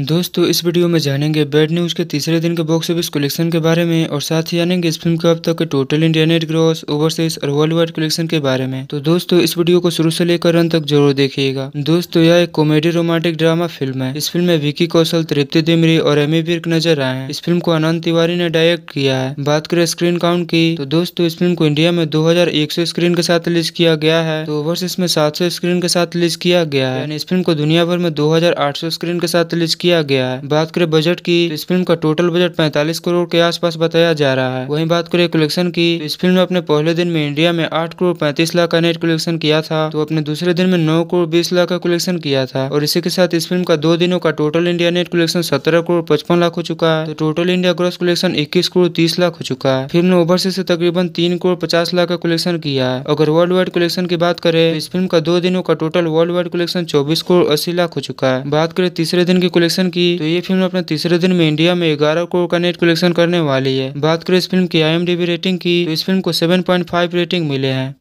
दोस्तों, इस वीडियो में जानेंगे बैड न्यूज़ के तीसरे दिन के बॉक्स ऑफ़िस कलेक्शन के बारे में और साथ ही जानेंगे इस फ़िल्म के अब तक के total India net gross overseas और वर्ल्ड वाइड कलेक्शन के बारे में। तो दोस्तों, इस वीडियो को शुरू से लेकर अंत तक ज़रूर देखिएगा। दोस्तों, यह एक कॉमेडी रोमांटिक ड्रामा फ़िल्म है। इस फ़िल्म में विकी कौशल तृप्ति दिमरी और एमी विर्क नज़र आए हैं। इस फ़िल्म को आनंद तिवारी ने डायरेक्ट किया है। बात करें स्क्रीन काउंट की तो दोस्तों, इस फ़िल्म को इंडिया में दो हज़ार एक सौ स्क्रीन के साथ रिलीज़ किया गया है। तो ओवरसीज में सात सौ स्क्रीन के साथ रिलीज़ किया गया है। इस फ़िल्म को दुनिया भर में दो हज़ार आठ सौ स्क्रीन के साथ रिलीज़ किया गया है। बात करें बजट की तो इस फ़िल्म का टोटल बजट 45 करोड़ के आसपास बताया जा रहा है। वहीं बात करें कलेक्शन की तो इस फ़िल्म ने अपने पहले दिन में इंडिया में 8 करोड़ 35 लाख का नेट कलेक्शन किया था तो अपने दूसरे दिन में 9 करोड़ 20 लाख का कलेक्शन किया था। और इसी के साथ इस फ़िल्म का दो दिनों का टोटल इंडिया नेट कलेक्शन सत्रह करोड़ पचपन लाख हो चुका है तो टोटल इंडिया ग्रोस कलेक्शन इक्कीस करोड़ तीस लाख हो चुका है। फ़िल्म ने ओवरसीज से तकरीबन तीन करोड़ पचास लाख का कलेक्शन किया है। अगर वर्ल्ड वाइड कलेक्शन की बात करें तो इस फ़िल्म का दो दिनों का टोटल वर्ल्ड वाइड कलेक्शन चौबीस करोड़ अस्सी लाख हो चुका है। बात करें तीसरे दिन की कलेक्शन की। तो ये फ़िल्म अपने तीसरे दिन में इंडिया में ग्यारह करोड़ का नेट कलेक्शन करने वाली है। बात करें इस फ़िल्म की आईएमडीबी रेटिंग की तो इस फ़िल्म को सेवन रेटिंग मिले हैं।